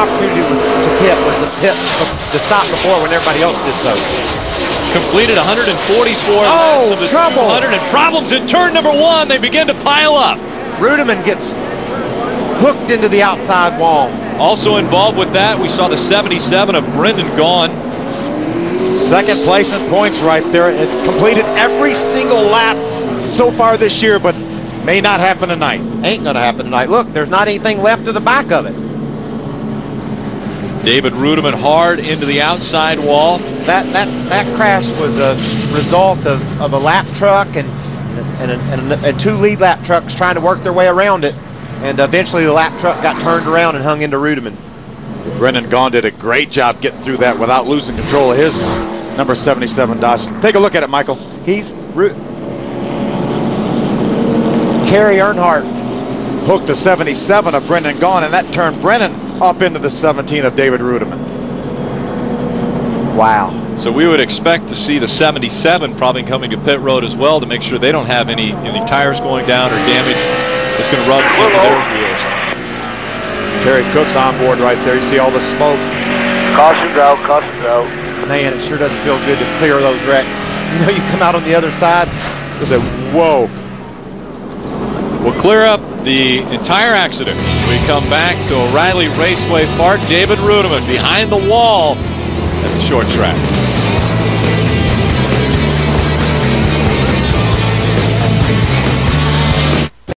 opportunity to pit was the pit to stop before when everybody else did so. Completed 144 Oh, laps of the trouble. 200 and problems in turn number one. They begin to pile up. Reutimann gets hooked into the outside wall. Also involved with that, we saw the 77 of Brendan Gaughan. Second place in points right there. Has completed every single lap so far this year, but may not happen tonight. Ain't gonna happen tonight. Look, there's not anything left to the back of it. David Reutimann hard into the outside wall. That that that crash was a result of, of a lap truck and and, and, and, and two lead lap trucks trying to work their way around it. And eventually the lap truck got turned around and hung into Reutimann. Brendan Gaughan did a great job getting through that without losing control of his number 77 Dodge. Take a look at it, Michael. He's Ru- Kerry Earnhardt. Hooked the 77 of Brendan Gaughan, and that turned Brennan up into the 17 of David Reutimann. Wow. So we would expect to see the 77 probably coming to pit road as well to make sure they don't have any, any tires going down or damage that's going to rub into their wheels. Terry Cook's on board right there. You see all the smoke. Caution's out, caution's out. Man, it sure does feel good to clear those wrecks. You know, you come out on the other side. Say, whoa. We'll clear up the entire accident. We come back to O'Reilly Raceway Park. David Reutimann behind the wall at the short track.